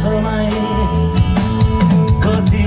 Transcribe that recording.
समय कति